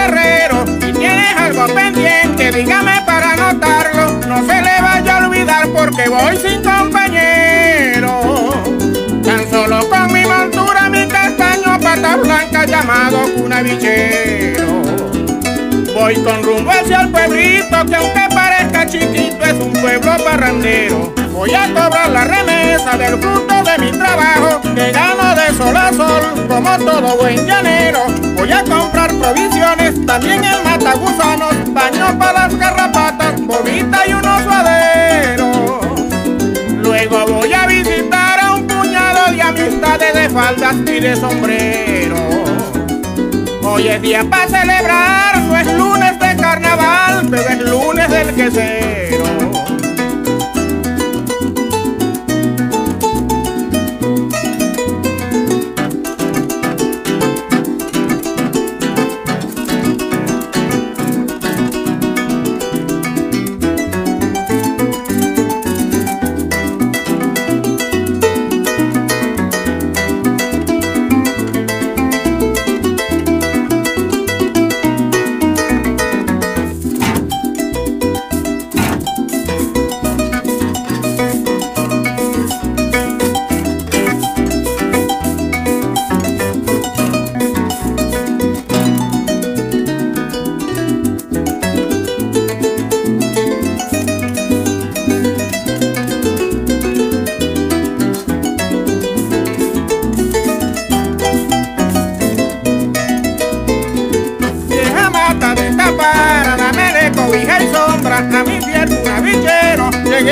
Guerrero. Si tienes algo pendiente, dígame para anotarlo. No se le vaya a olvidar porque voy sin compañero. Tan solo con mi montura, mi castaño, pata blanca llamado cunavichero. Voy con rumbo hacia el pueblito que aunque parezca chiquito es un pueblo parrandero Voy a cobrar la remesa del fruto de mi trabajo que gano de sol a sol como todo buen llanero. Voy a comprar provisiones, también el matagusanos, baño para las garrapatas, bobita y unos suaderos. Luego voy a visitar a un puñado de amistades de faldas y de sombrero. Hoy es día para celebrar, no es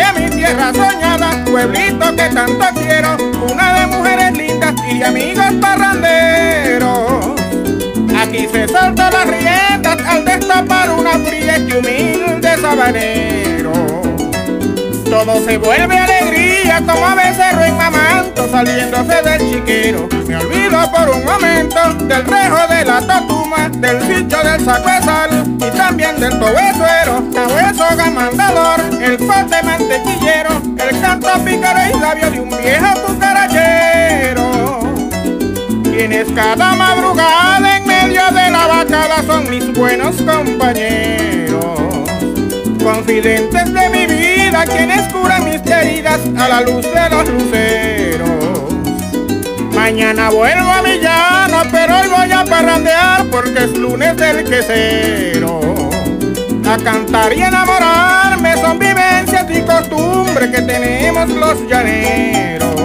a mi tierra soñada, pueblito que tanto quiero, una de mujeres lindas y de amigos parranderos. Aquí se soltó las riendas al destapar una fría y humilde sabanero. Todo se vuelve alegría como a becerro en mamanto saliéndose del chiquero. Me olvido por un momento del rejo de la tatuma, del bicho del saco de sal y también del tobesuero, hueso gamandador, pote mantequillero, el canto pícaro y labio de un viejo cucarachero. Quienes cada madrugada en medio de la vacada son mis buenos compañeros confidentes de mi vida, quienes curan mis heridas a la luz de los luceros. Mañana vuelvo a mi llano, pero hoy voy a parrandear porque es lunes del quesero. A cantar y enamorarme son vivencias y costumbres que tenemos los llaneros.